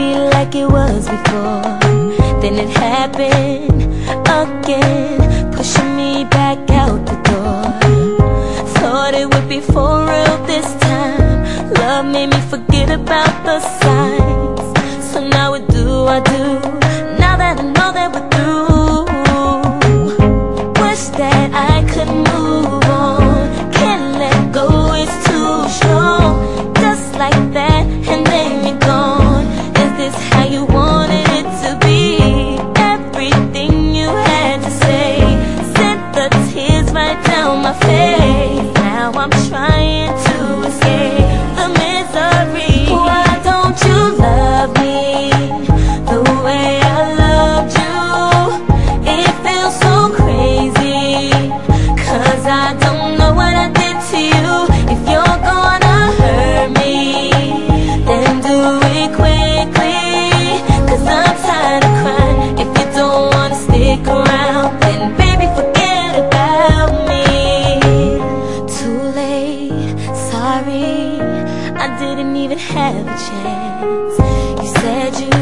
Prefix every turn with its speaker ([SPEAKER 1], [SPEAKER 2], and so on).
[SPEAKER 1] be like it was before. Then it happened again, pushing me back out the door. Thought it would be for real this time. Love made me forget about the signs. right down my face. Now I'm trying to. sorry I didn't even have a chance. You said you